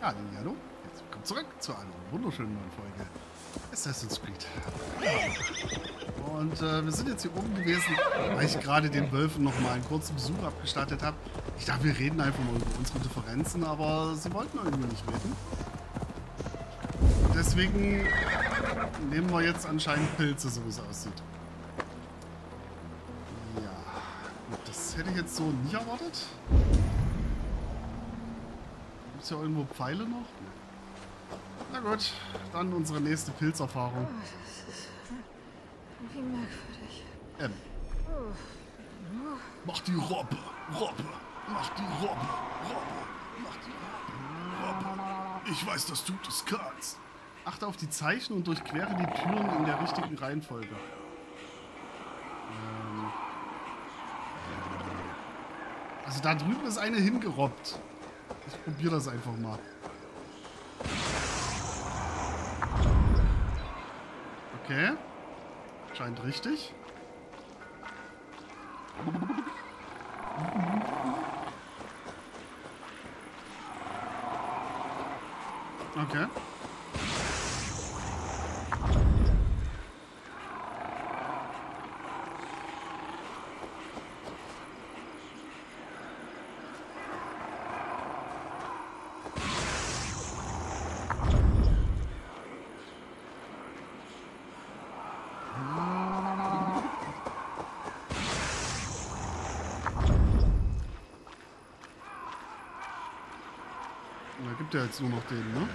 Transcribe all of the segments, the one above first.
Ja, hallo. Jetzt willkommen zurück zu einer wunderschönen neuen Folge Assassin's Creed. Und äh, wir sind jetzt hier oben gewesen, weil ich gerade den Wölfen noch mal einen kurzen Besuch abgestattet habe. Ich dachte, wir reden einfach mal über unsere Differenzen, aber sie wollten irgendwie nicht reden. Deswegen nehmen wir jetzt anscheinend Pilze, so wie es aussieht. Ja, das hätte ich jetzt so nicht erwartet. Es hier irgendwo Pfeile noch? Na gut, dann unsere nächste Pilzerfahrung. Wie merkwürdig. M. Mach die Robbe, Robbe, mach die Robbe, Robbe, mach die Robbe, Robbe. Ich weiß, dass du das kannst. Achte auf die Zeichen und durchquere die Türen in der richtigen Reihenfolge. Ähm. Also da drüben ist eine hingerobbt. Ich probiere das einfach mal. Okay. Scheint richtig. Okay. Jetzt nur noch den, ne?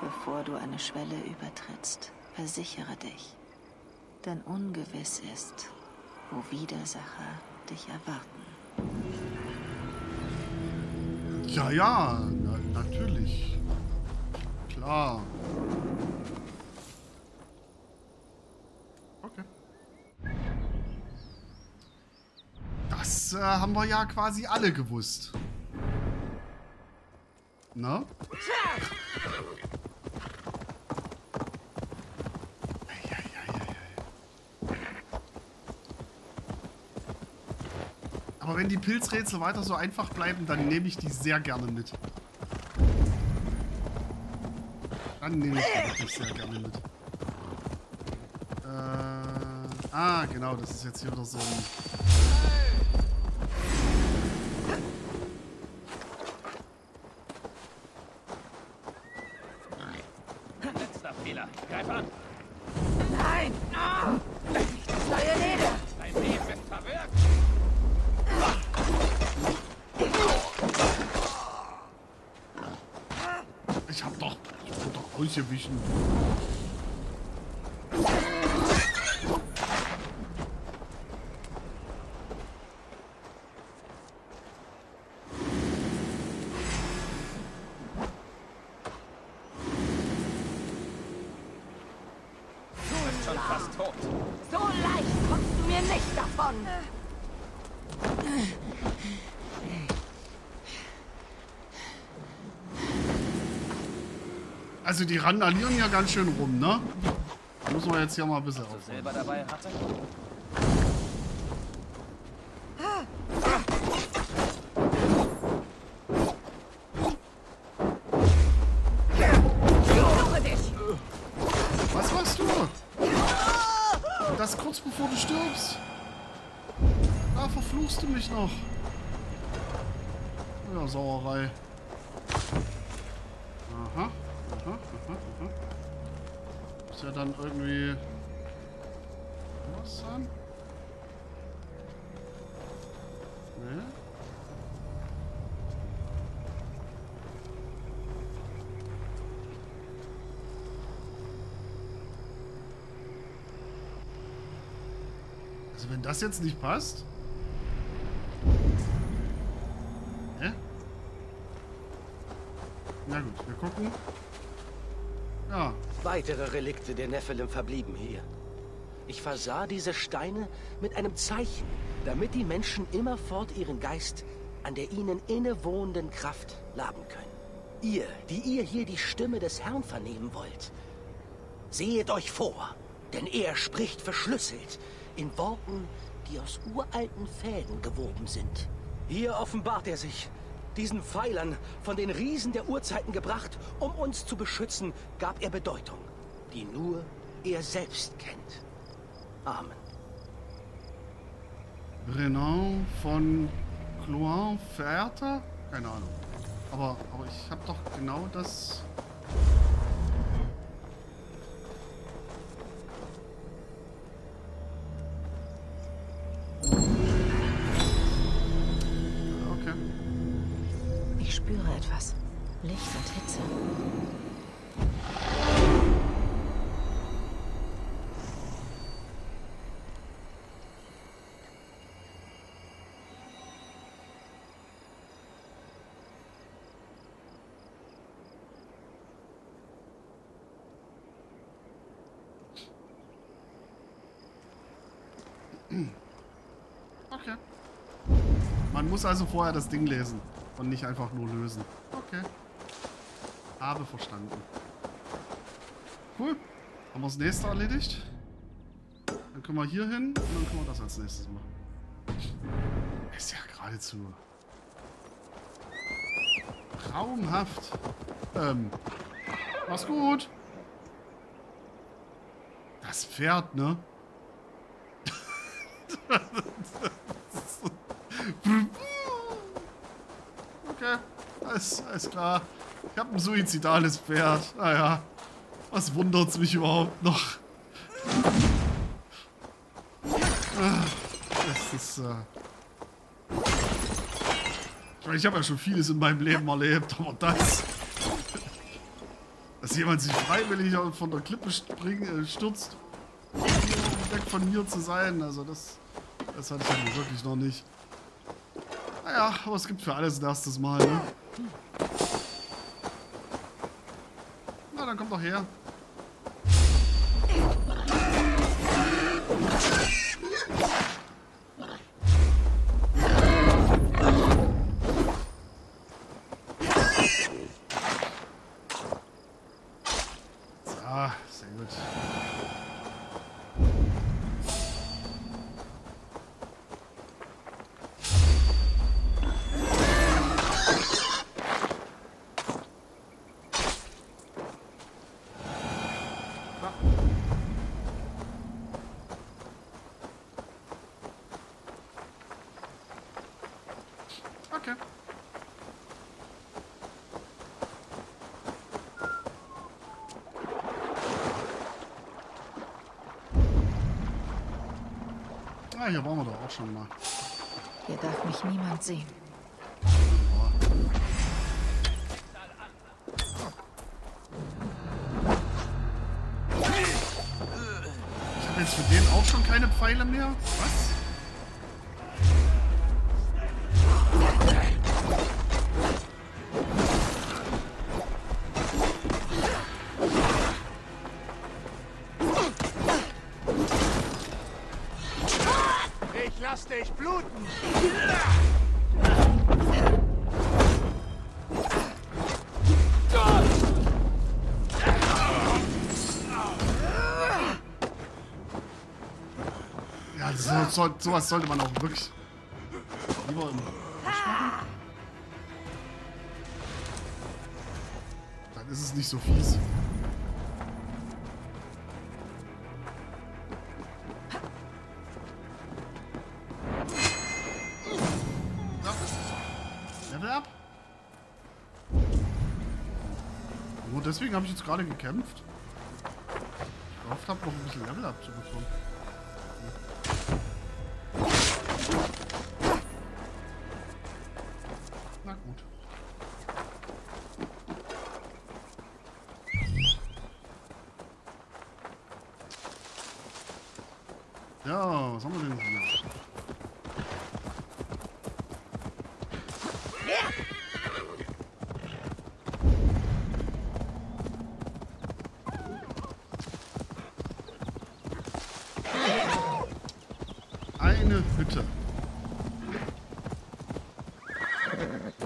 Bevor du eine Schwelle übertrittst, versichere dich. Denn ungewiss ist, wo Widersacher dich erwarten. Ja, ja, na, natürlich. Klar. Okay. Das äh, haben wir ja quasi alle gewusst. Ne? Aber wenn die Pilzrätsel weiter so einfach bleiben, dann nehme ich die sehr gerne mit. Dann nehme ich die wirklich sehr gerne mit. Äh, ah, genau, das ist jetzt hier wieder so ein... Letzter Fehler. Greif an. Nein! Ah! Nicht das neue Leder! Dein Leben ist verwirkt. Ich hab doch... Ich wurde doch ausgewichen. Du bist schon fast tot. So leicht kommst du mir nicht davon! Also die randalieren ja ganz schön rum, ne? Da müssen wir jetzt hier mal ein bisschen auf. selber dabei hatte? Was machst du? Das kurz bevor du stirbst. Da verfluchst du mich noch. Ja, Sauerei. Aha, aha, aha, aha. Ist ja dann irgendwie... Was sein? Nee? Also wenn das jetzt nicht passt... Na gut, wir gucken. Weitere Relikte der Nephilim verblieben hier. Ich versah diese Steine mit einem Zeichen, damit die Menschen immerfort ihren Geist an der ihnen innewohnenden Kraft laben können. Ihr, die ihr hier die Stimme des Herrn vernehmen wollt, Sehet euch vor, denn er spricht verschlüsselt, in Worten, die aus uralten Fäden gewoben sind. Hier offenbart er sich, diesen Pfeilern, von den Riesen der Urzeiten gebracht, um uns zu beschützen, gab er Bedeutung, die nur er selbst kennt. Amen. Renan von Cloin Verehrter? Keine Ahnung. Aber, aber ich habe doch genau das... Okay. Man muss also vorher das Ding lesen und nicht einfach nur lösen. Okay. Habe verstanden. Cool. Haben wir das nächste erledigt? Dann können wir hier hin und dann können wir das als nächstes machen. Ist ja geradezu traumhaft. Ähm, mach's gut. Das Pferd, ne? Okay, alles, klar. Ich habe ein suizidales Pferd. Naja, was wundert's mich überhaupt noch? Ah, Das ist, äh... Ich meine, ich habe ja schon vieles in meinem Leben erlebt, aber das... Dass jemand sich freiwillig von der Klippe spring, äh, stürzt, um weg von mir zu sein, also das... Das hatte ich ja wirklich noch nicht. Naja, aber es gibt für alles ein erstes Mal, ne? Na, dann kommt doch her. So, sehr gut. Okay. Ah, hier waren wir doch auch schon mal. Hier darf mich niemand sehen. Ich habe jetzt für den auch schon keine Pfeile mehr. Ja, so, so, sowas sollte man auch wirklich lieber im. Dann ist es nicht so fies. Level up. Nur deswegen habe ich jetzt gerade gekämpft. Ich gehofft habe, noch ein bisschen Level up zu bekommen.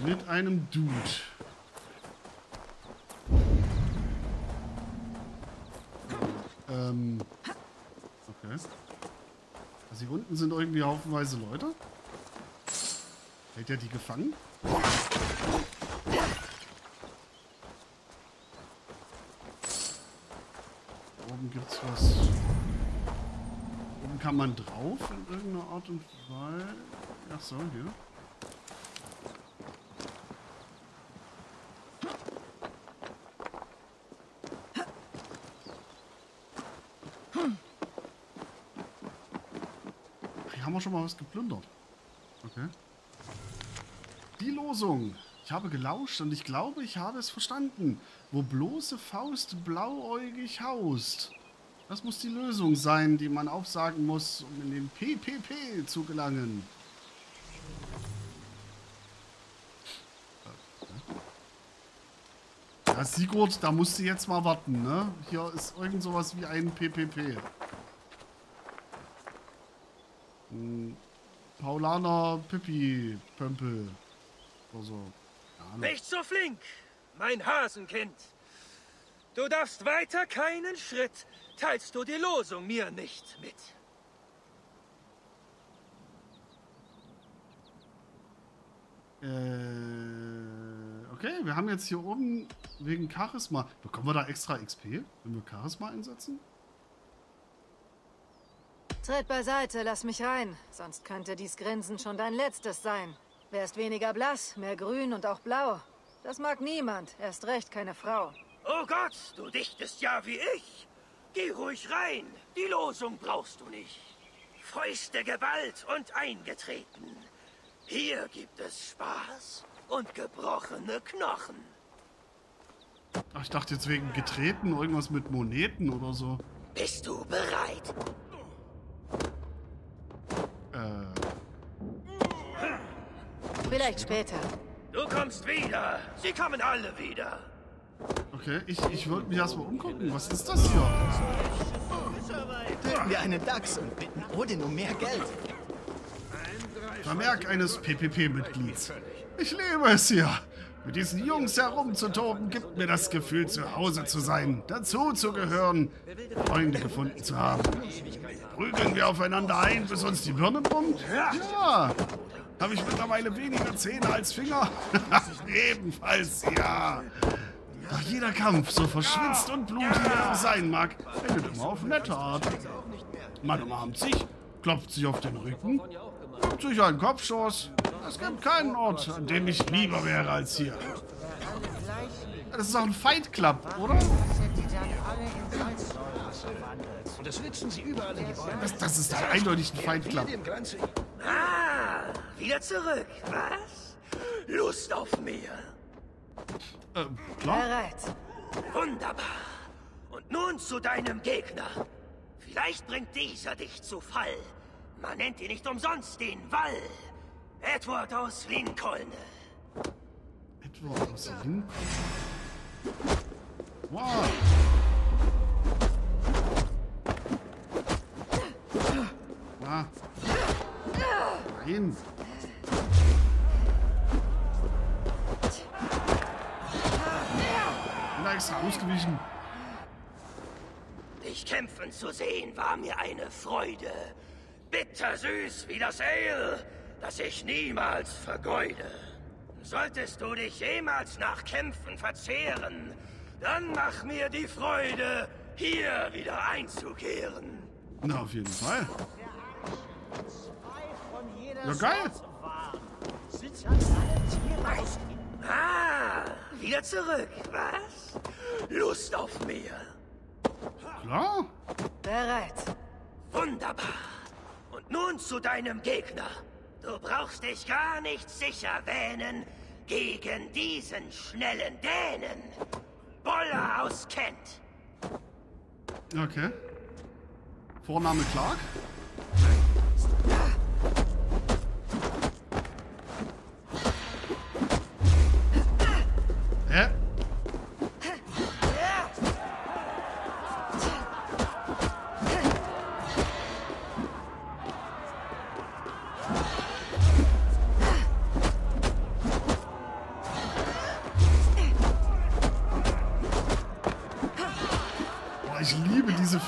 Mit einem Dude. Ähm. Okay. Also hier unten sind irgendwie haufenweise Leute. Hält er die gefangen? Oben gibt's was. Oben kann man drauf in irgendeiner Art und Weise. Ach so, hier. Schon mal was geplündert. Okay. Die Losung. Ich habe gelauscht und ich glaube, ich habe es verstanden. Wo bloße Faust blauäugig haust. Das muss die Lösung sein, die man aufsagen muss, um in den PPP zu gelangen. Ja, Sigurd, da musst du jetzt mal warten, ne? Hier ist irgend sowas wie ein PPP. Hm, Paulaner Pippi Pömpel. Oder so. Keine Ahnung. Nicht so flink, mein Hasenkind. Du darfst weiter keinen Schritt, teilst du die Losung mir nicht mit. Äh, okay, wir haben jetzt hier oben wegen Charisma. Bekommen wir da extra XP, wenn wir Charisma einsetzen? Tritt beiseite, lass mich rein. Sonst könnte dies Grinsen schon dein letztes sein. Wärst weniger blass, mehr grün und auch blau. Das mag niemand, erst recht keine Frau. Oh Gott, du dichtest ja wie ich. Geh ruhig rein, die Losung brauchst du nicht. Fäuste geballt und eingetreten. Hier gibt es Spaß und gebrochene Knochen. Ach, ich dachte jetzt wegen getreten, irgendwas mit Moneten oder so. Bist du bereit? Äh, Vielleicht später. Du kommst wieder. Sie kommen alle wieder. okay, ich, ich wollte mich erstmal umgucken. Was ist das hier? Töten wir einen Dachs und bitten Odin um mehr Geld. Vermerk eines PPP-Mitglieds. Ich liebe es hier. Mit diesen Jungs herumzutoben, gibt mir das Gefühl, zu Hause zu sein, dazu zu gehören, Freunde gefunden zu haben. Prügeln wir aufeinander ein, bis uns die Birne brummt? Ja. Habe ich mittlerweile weniger Zähne als Finger? Ebenfalls, ja. Doch jeder Kampf, so verschwitzt und blutig er auch sein mag, endet immer auf nette Art. Man umarmt sich, klopft sich auf den Rücken, gibt sich einen Kopfstoß. Es gibt keinen Ort, an dem ich lieber wäre als hier. Das ist auch ein Fight Club, oder? Und das schwitzen sie überall in die Bäume. Das, ist doch eindeutig ein Fight Club. Ah, wieder zurück, was? Lust auf mehr. Äh, klar. Bereit. Wunderbar. Und nun zu deinem Gegner. Vielleicht bringt dieser dich zu Fall. Man nennt ihn nicht umsonst den Wall. Edward aus Lincoln. Edward aus Lincoln. Wow. Ah. Nein. Bin da extra ausgewichen. Dich kämpfen zu sehen war mir eine Freude. Bittersüß wie das Ale, das ich niemals vergeude. Solltest du dich jemals nach Kämpfen verzehren, dann mach mir die Freude, hier wieder einzukehren. Na, auf jeden Fall. Ja, geil. Ah, wieder zurück, was? Lust auf mehr. Klar. Bereit. Wunderbar. Und nun zu deinem Gegner. Du brauchst dich gar nicht sicher wähnen gegen diesen schnellen Dänen. Boller aus Kent. Okay. Vorname Clark.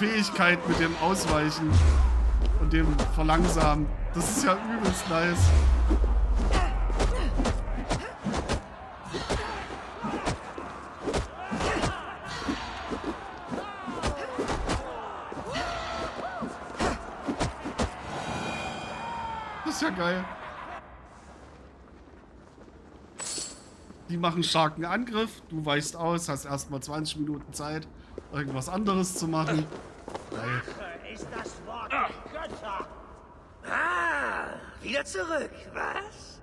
Fähigkeit mit dem Ausweichen und dem Verlangsamen. Das ist ja übelst nice. Das ist ja geil. Die machen starken Angriff, du weichst aus, hast erstmal 20 Minuten Zeit, irgendwas anderes zu machen. Geil. Ist das Wort der Götter. Ah, wieder zurück, was?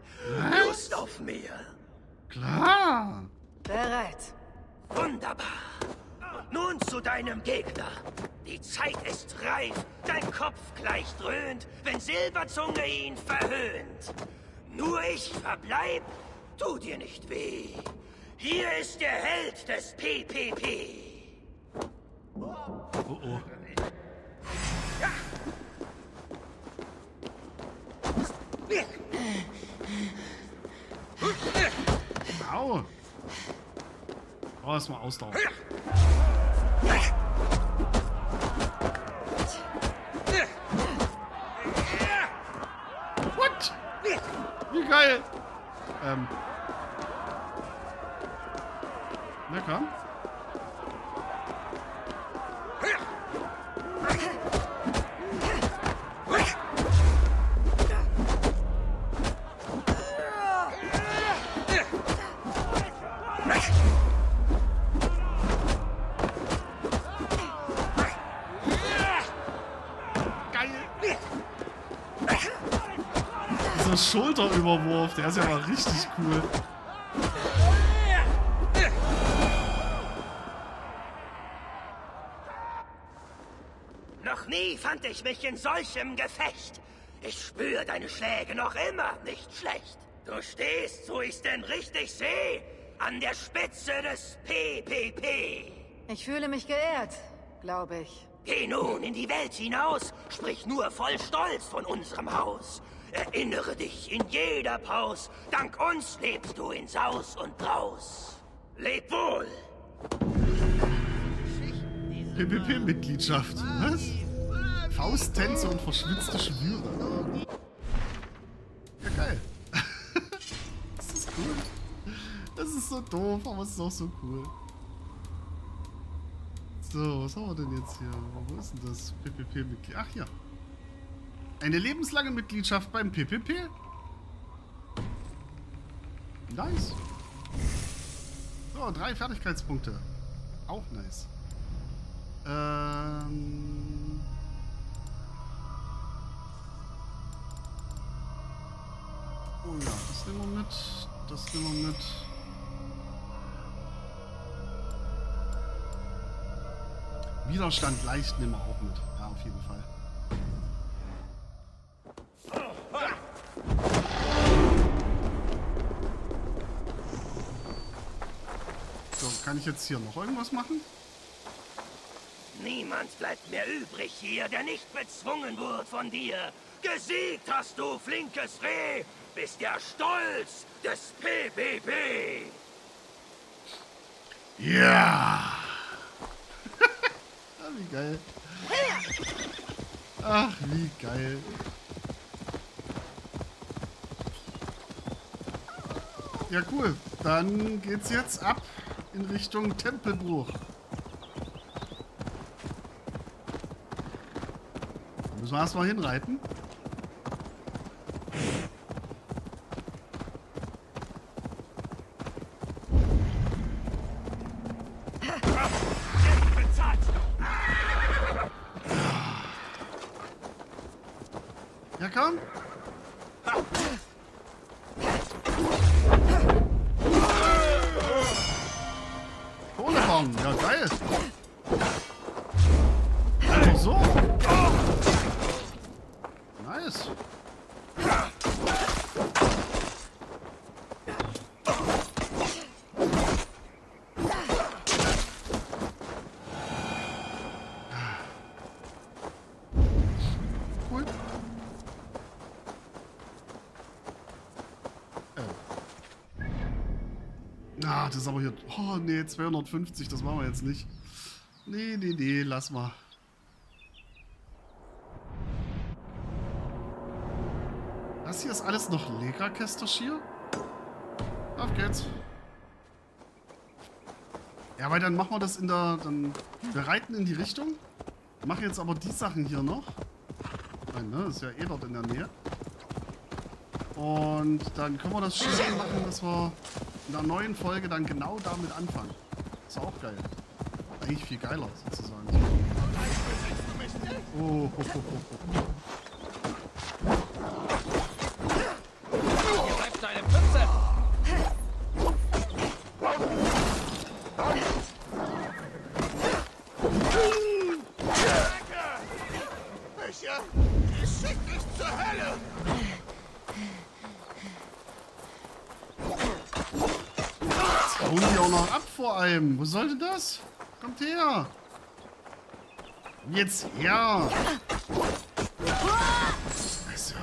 Lust auf mehr. Klar. Bereit. Wunderbar. Nun zu deinem Gegner. Die Zeit ist reif, dein Kopf gleich dröhnt, wenn Silberzunge ihn verhöhnt. Nur ich verbleib, tu dir nicht weh. Hier ist der Held des PPP. Oh oh. Au. Oh, erstmal Ausdauer. What? Wie geil. Ähm. Schulterüberwurf, der ist ja mal richtig cool. Noch nie fand ich mich in solchem Gefecht. Ich spüre deine Schläge noch immer nicht schlecht. Du stehst, so ich's denn richtig sehe, an der Spitze des PPP. Ich fühle mich geehrt, glaube ich. Geh nun in die Welt hinaus, sprich nur voll Stolz von unserem Haus. Erinnere dich in jeder Paus, dank uns lebst du in Saus und Braus. Leb wohl! PPP-Mitgliedschaft. Was? Fausttänze und verschwitzte Schwüre. Ja, geil. das ist cool. Das ist so doof, aber es ist auch so cool. So, was haben wir denn jetzt hier? Wo ist denn das PPP-Mitglied? Ach, hier. Eine lebenslange Mitgliedschaft beim PPP. Nice. So, drei Fertigkeitspunkte. Auch nice. Ähm. Oh ja, das nehmen wir mit. Das nehmen wir mit. Widerstand leicht nehmen wir auch mit. Ja, auf jeden Fall. So, kann ich jetzt hier noch irgendwas machen? Niemand bleibt mehr übrig hier, der nicht bezwungen wird von dir. Gesiegt hast du, flinkes Reh, bist der Stolz des PPP. Ja! ah, wie geil. Ach, wie geil. Ja, cool. Dann geht's jetzt ab in Richtung Tempelbruch. Da müssen wir erstmal hinreiten. Ah, das ist aber hier... Oh, nee, 250, das machen wir jetzt nicht. Nee, nee, nee, lass mal. Das hier ist alles noch Legra-Kesterschier? Auf geht's. Ja, weil dann machen wir das in der... Dann, wir reiten in die Richtung. Machen jetzt aber die Sachen hier noch. Nein, ne? Ist ja eh dort in der Nähe. Und dann können wir das schön machen, dass wir in der neuen Folge dann genau damit anfangen. Ist auch geil. Eigentlich viel geiler, sozusagen. Oh, ho, ho, ho, Hauen die auch noch ab vor allem. Wo sollte das? Kommt her. Jetzt her. Also.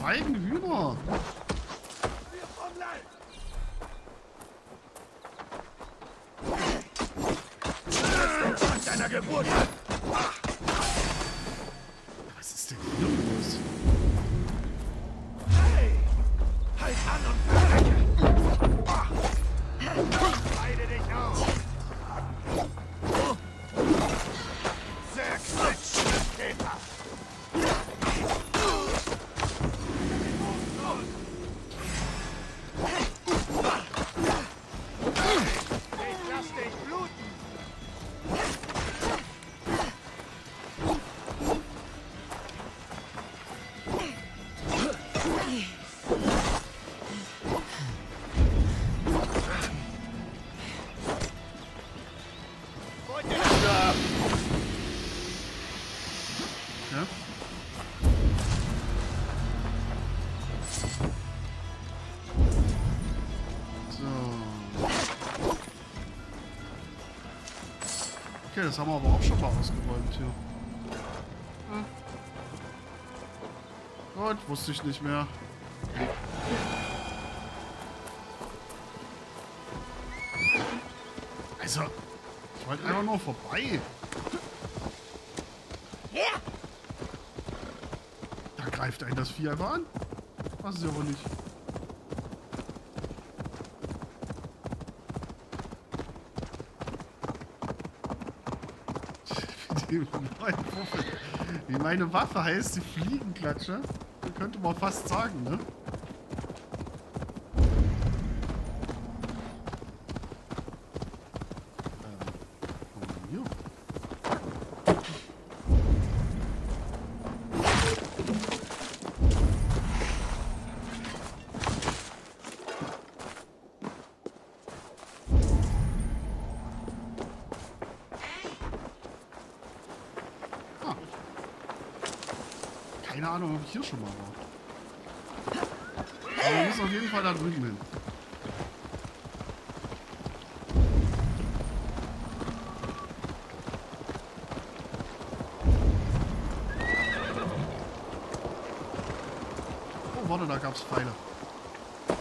Feigen Hühner. Was ist denn hier los? Hey! Halt an und Okay, das haben wir aber auch schon mal ausgeräumt hier. Hm. Gut, wusste ich nicht mehr. Also, ich wollte einfach nur vorbei. Da greift einen das Vieh einfach an. Was ist aber nicht. Die neuen Waffe- Wie meine Waffe heißt, die Fliegenklatsche. Könnte man fast sagen, ne? Ähm, hier. Ah. Keine Ahnung, ob ich hier schon mal war. Müssen auf jeden Fall da drüben hin. Oh, warte, da gab's Pfeile.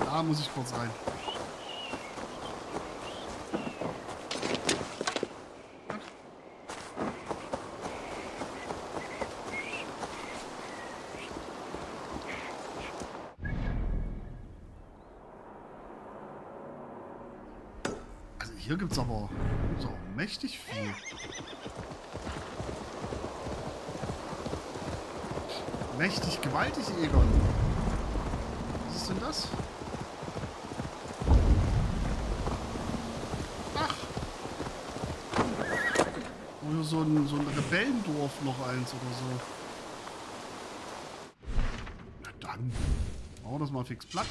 Da muss ich kurz rein. Also hier gibt's aber so mächtig viel. Mächtig, gewaltig, Egon. Was ist denn das? Ach. Oh, so ein, so ein Rebellendorf noch eins oder so. Na dann. Machen wir das mal fix platt.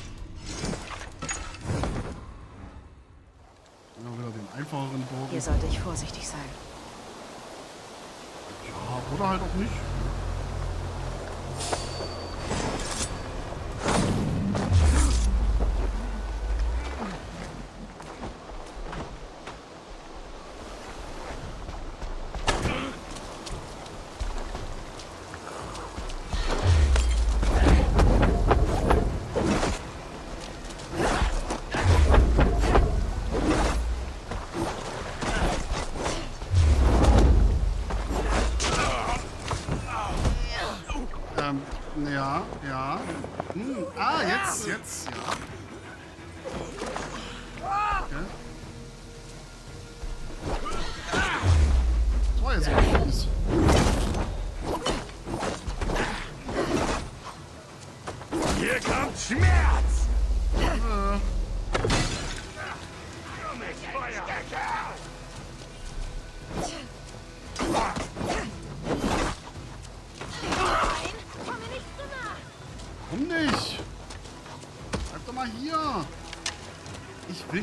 Ja, wieder den einfacheren Bogen. Hier sollte ich vorsichtig sein. Ja, oder halt auch nicht.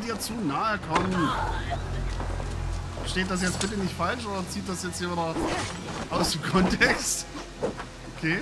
Dir zu nahe kommen. Steht das jetzt bitte nicht falsch oder zieht das jetzt hier wieder aus dem Kontext? Okay.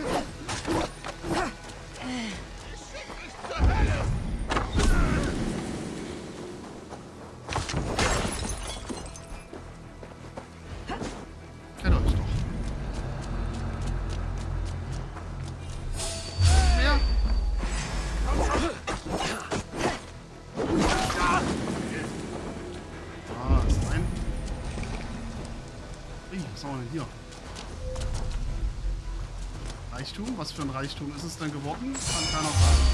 Was für ein Reichtum ist es denn geworden? Kann keiner sagen.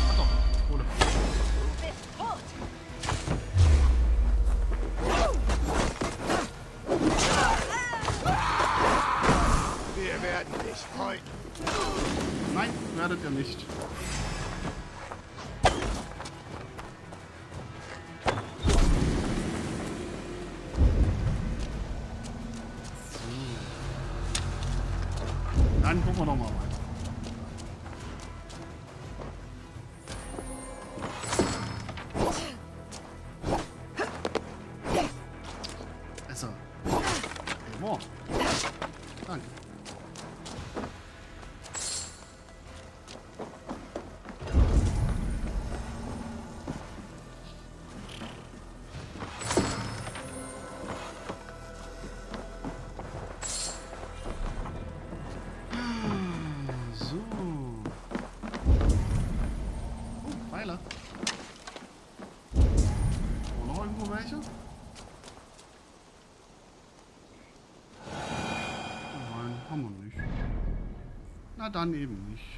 Na dann eben nicht.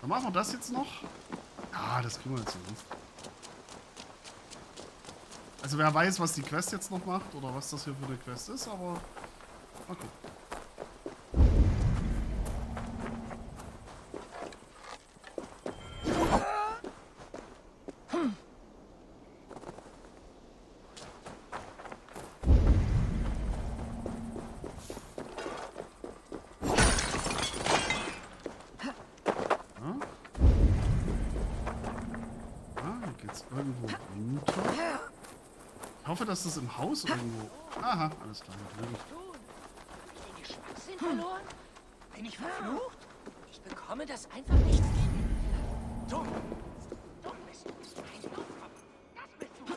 Dann machen wir das jetzt noch. Ah, das kriegen wir jetzt noch. Also wer weiß, was die Quest jetzt noch macht oder was das hier für eine Quest ist, aber okay. Ja. Ah, hier geht's irgendwo runter. Das im Haus irgendwo... Aha, alles klar. hier. Den Geschmackssinn verloren? Bin ich verflucht? Ich bekomme das einfach nicht hin. Dumm. Dumm bist du. Ein Dummkopf. Das bist du.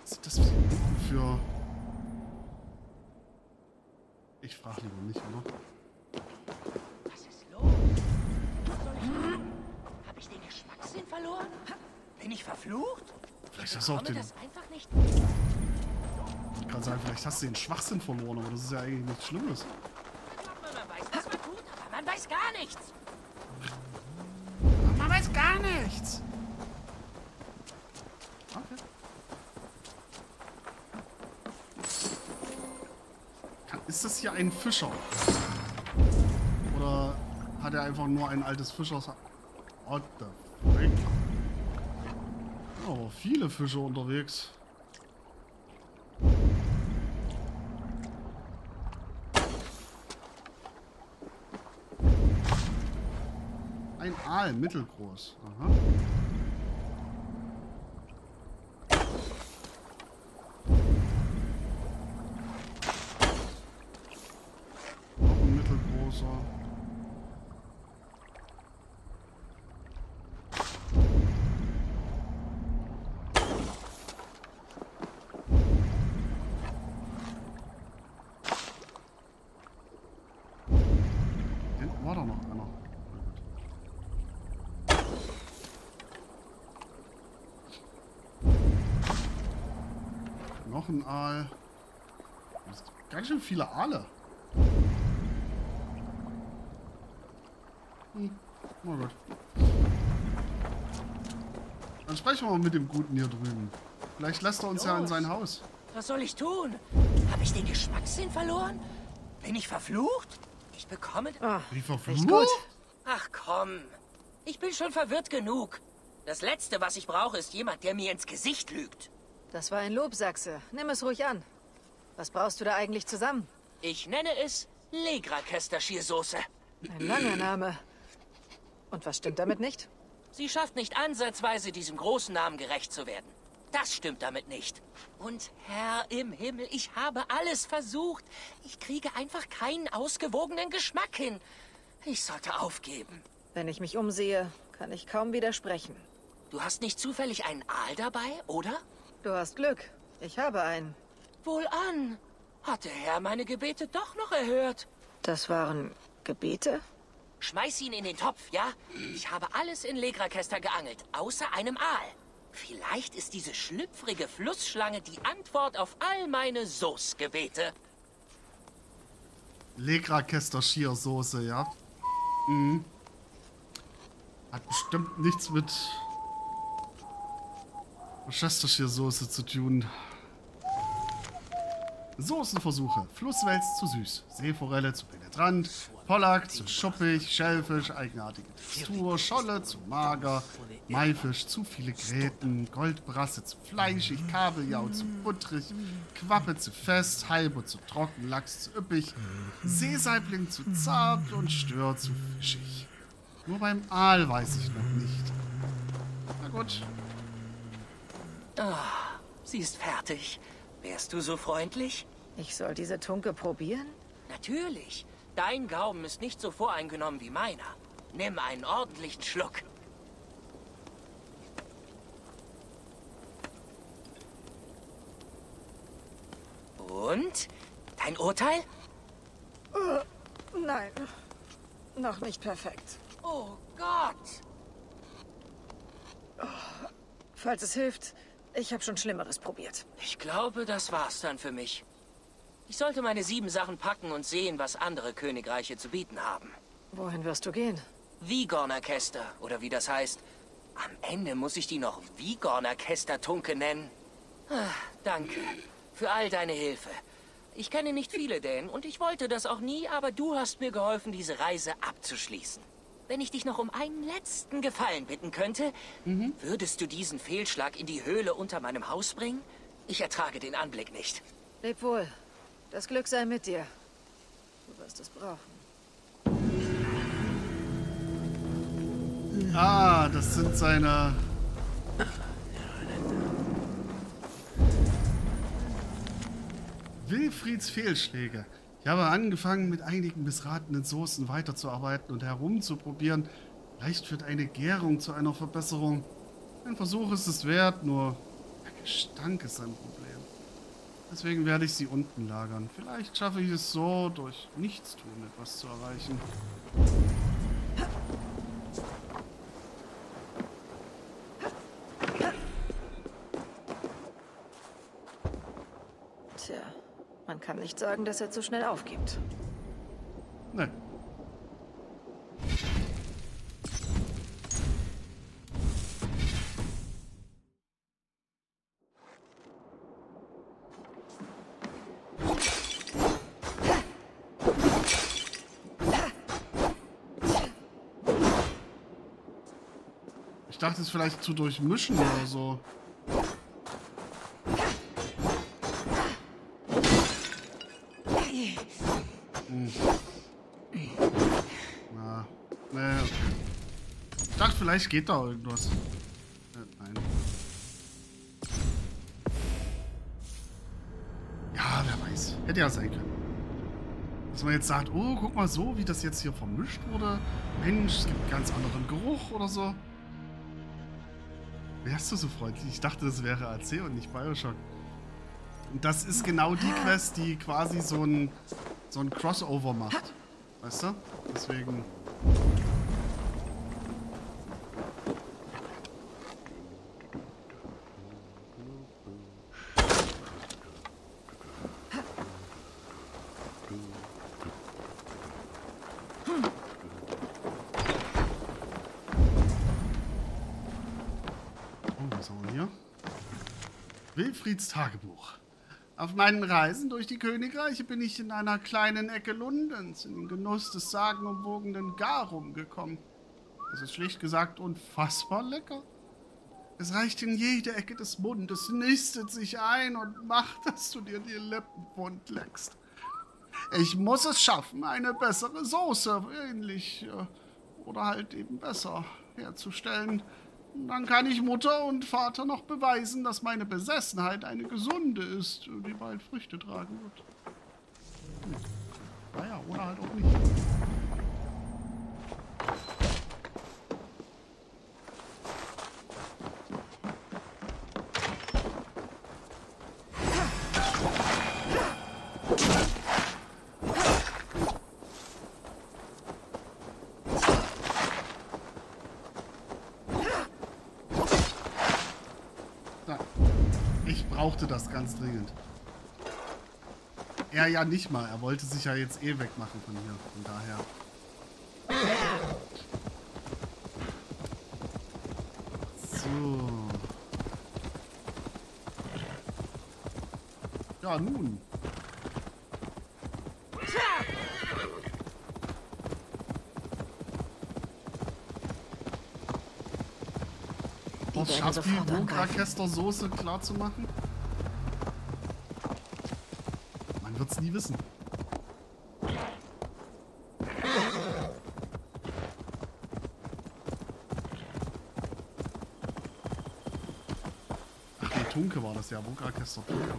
Was sind das für... für ich frage lieber nicht, oder? Was ist los? Was soll ich tun? Habe ich den Geschmackssinn verloren? Bin ich verflucht? Vielleicht ich hast du auch den... Ich kann sagen, vielleicht hast du den Schwachsinn verloren, aber das ist ja eigentlich nichts Schlimmes. Man weiß, gar nichts. Man weiß gar nichts. Okay. Ist das hier ein Fischer? Oder hat er einfach nur ein altes Fischers... What the frick? Aber viele Fische unterwegs. Ein Aal, mittelgroß. Aha. Noch ein mittelgroßer. Hinten war da noch einer. noch ein Aal. Das sind ganz schön viele Aale. Hm, na gut. Dann sprechen wir mal mit dem Guten hier drüben. Vielleicht lässt er uns ja in sein Haus. Was soll ich tun? Habe ich den Geschmackssinn verloren? Bin ich verflucht? Ich bekomme... Ah, Wie verflucht? Ach komm. Ich bin schon verwirrt genug. Das Letzte, was ich brauche, ist jemand, der mir ins Gesicht lügt. Das war ein Lob, Sachse. Nimm es ruhig an. Was brauchst du da eigentlich zusammen? Ich nenne es Legra-Kesterschiersoße. Ein langer Name. Und was stimmt damit nicht? Sie schafft nicht ansatzweise, diesem großen Namen gerecht zu werden. Das stimmt damit nicht. Und Herr im Himmel, ich habe alles versucht. Ich kriege einfach keinen ausgewogenen Geschmack hin. Ich sollte aufgeben. Wenn ich mich umsehe, kann ich kaum widersprechen. Du hast nicht zufällig einen Aal dabei, oder? Du hast Glück. Ich habe einen. Wohlan. Hat der Herr meine Gebete doch noch erhört? Das waren Gebete? Schmeiß ihn in den Topf, ja? Ich habe alles in Legrakester geangelt, außer einem Aal. Vielleicht ist diese schlüpfrige Flussschlange die Antwort auf all meine Soßgebete. Legra-Kester Schiersoße, ja. Mhm. Hat bestimmt nichts mit Worcestershire-Soße zu tun. Soßenversuche. Flusswels zu süß. Seeforelle zu penetrant. Pollack zu schuppig. Schellfisch eigenartige Textur. Scholle zu mager. Maifisch zu viele Gräten. Goldbrasse zu fleischig. Kabeljau zu butterig. Quappe zu fest. Halbe zu trocken. Lachs zu üppig. Seesaibling zu zart und Stör zu fischig. Nur beim Aal weiß ich noch nicht. Na gut. Sie ist fertig. Wärst du so freundlich? Ich soll diese Tunke probieren? Natürlich. Dein Gaumen ist nicht so voreingenommen wie meiner. Nimm einen ordentlichen Schluck. Und? Dein Urteil? Nein. Noch nicht perfekt. Oh Gott! Falls es hilft, ich habe schon Schlimmeres probiert. Ich glaube, das war's dann für mich. Ich sollte meine sieben Sachen packen und sehen, was andere Königreiche zu bieten haben. Wohin wirst du gehen? Vigornerkester, oder wie das heißt. Am Ende muss ich die noch Vigornerkester-Tunke nennen. Ah, danke für all deine Hilfe. Ich kenne nicht viele Dänen und ich wollte das auch nie, aber du hast mir geholfen, diese Reise abzuschließen. Wenn ich dich noch um einen letzten Gefallen bitten könnte, würdest du diesen Fehlschlag in die Höhle unter meinem Haus bringen? Ich ertrage den Anblick nicht. Leb wohl. Das Glück sei mit dir. Du wirst es brauchen. Ah, das sind seine... Wilfrieds Fehlschläge. Ich habe angefangen, mit einigen missratenen Soßen weiterzuarbeiten und herumzuprobieren. Vielleicht führt eine Gärung zu einer Verbesserung. Ein Versuch ist es wert, nur der Gestank ist ein Problem. Deswegen werde ich sie unten lagern. Vielleicht schaffe ich es so, durch Nichtstun etwas zu erreichen. Tja, man kann nicht sagen, dass er zu schnell aufgibt. Nein. Ich dachte es vielleicht zu durchmischen oder so. Na, nee, okay. Ich dachte, vielleicht geht da irgendwas. Äh, nein. Ja, wer weiß. Hätte ja sein können. Dass man jetzt sagt, oh, guck mal so, wie das jetzt hier vermischt wurde. Mensch, es gibt einen ganz anderen Geruch oder so. Wärst du so freundlich? Ich dachte, das wäre AC und nicht Bioshock. Und das ist genau die ah. Quest, die quasi so ein, so ein Crossover macht. Weißt du? Deswegen... Oh, Wilfrieds Tagebuch. Auf meinen Reisen durch die Königreiche bin ich in einer kleinen Ecke Lundens in den Genuss des sagenumwogenen Garum gekommen. Es ist schlicht gesagt unfassbar lecker. Es reicht in jede Ecke des Mundes, nistet sich ein und macht, dass du dir die Lippen wund leckst. Ich muss es schaffen, eine bessere Soße, ähnlich äh, oder halt eben besser herzustellen. Dann kann ich Mutter und Vater noch beweisen, dass meine Besessenheit eine gesunde ist, die bald Früchte tragen wird. Hm. Naja, oder halt auch nicht. brauchte das dringend. Er ja nicht mal. Er wollte sich ja jetzt eh wegmachen von hier. Von daher. So. Ja, nun. Was schafft die Burgorchester-Soße klar zu machen? Wird es nie wissen. Ach nee, Tunke war das ja. Bunkerorchester Tunke.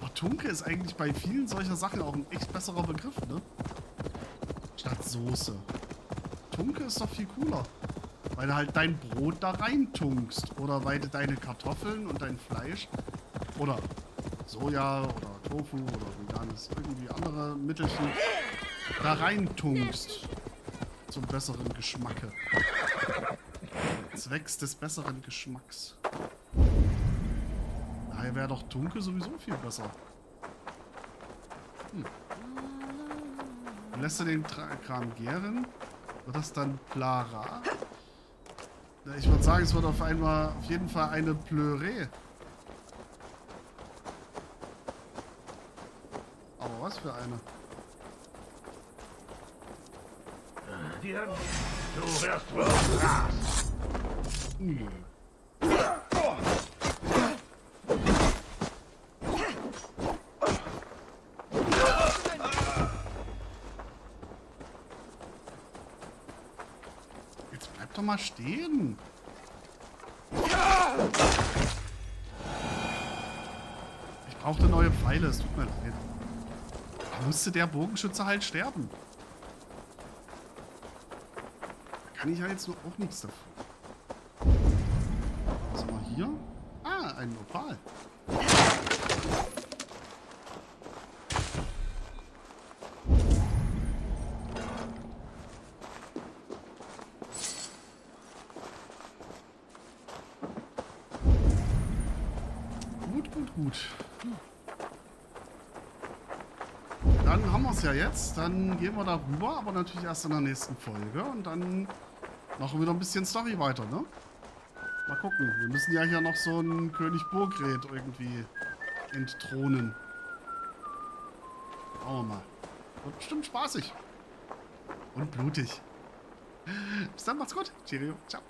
Aber Tunke ist eigentlich bei vielen solcher Sachen auch ein echt besserer Begriff, ne? Statt Soße. Tunke ist doch viel cooler. Weil du halt dein Brot da reintunkst. Oder weil du deine Kartoffeln und dein Fleisch oder Soja oder Tofu oder veganes, irgendwie andere Mittelchen da reintunkst. Zum besseren Geschmacke. Zwecks des besseren Geschmacks. Daher wäre doch Tunke sowieso viel besser. Hm. Lässt du den Tra Kram gären? Wird das dann Plara? Ich würde sagen, es wird auf einmal auf jeden Fall eine Pleurée. Was für eine? Du wirst wohl Gras. Jetzt bleib doch mal stehen. Ich brauchte neue Pfeile, es tut mir leid. Da musste der Bogenschütze halt sterben. Da kann ich ja jetzt auch nichts dafür. Was haben wir hier? Ah, ein Opal. Gut, gut, gut. Dann haben wir es ja jetzt. Dann gehen wir da rüber, aber natürlich erst in der nächsten Folge. Und dann machen wir noch ein bisschen Story weiter, ne? Mal gucken. Wir müssen ja hier noch so einen König Burgred irgendwie entthronen. Schauen wir mal. Wird bestimmt spaßig. Und blutig. Bis dann, macht's gut. Cheerio. Ciao.